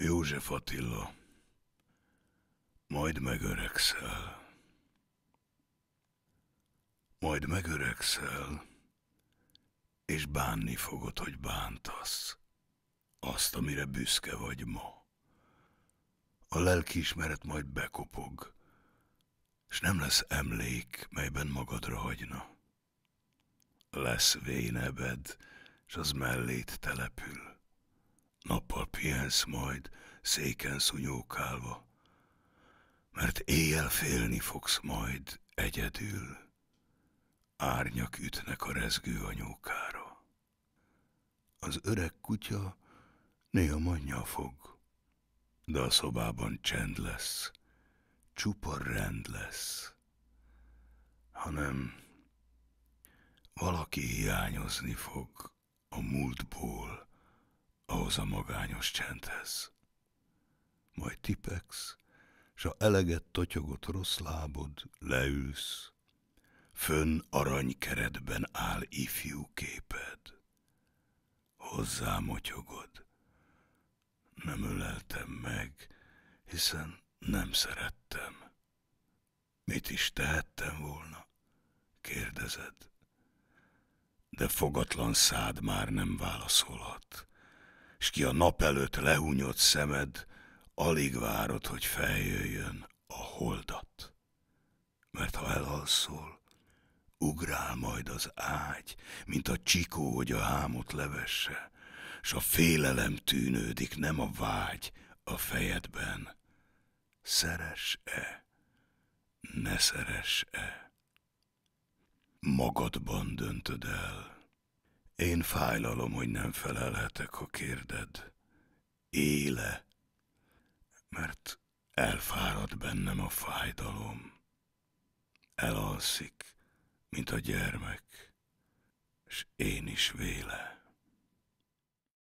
József Attila, majd megöregszel. Majd megöregszel, és bánni fogod, hogy bántasz azt, amire büszke vagy ma. A lelkiismeret majd bekopog, és nem lesz emlék, melyben magadra hagyna. Lesz vénebed, s az mellét települ. Pihensz majd, széken szunyókálva, mert éjjel félni fogsz majd egyedül. Árnyak ütnek a rezgő anyókára. Az öreg kutya néha mondja fog, de a szobában csend lesz, csupa rend lesz, hanem valaki hiányozni fog a múltból, ahhoz a magányos csendhez. Majd tipegsz, s a eleget totyogott rossz lábod, leülsz, fönn aranykeretben áll ifjú képed. Hozzá motyogod. Nem öleltem meg, hiszen nem szerettem. Mit is tehettem volna? Kérdezed. De fogatlan szád már nem válaszolhat s ki a nap előtt lehúnyott szemed, alig várod, hogy feljöjjön a holdat. Mert ha elalszol, ugrál majd az ágy, mint a csikó, hogy a hámot levesse, s a félelem tűnődik, nem a vágy a fejedben. Szeres-e, ne szeres-e? Magadban döntöd el, én fájlalom, hogy nem felelhetek, ha kérded. Éle, mert elfárad bennem a fájdalom. Elalszik, mint a gyermek, és én is véle.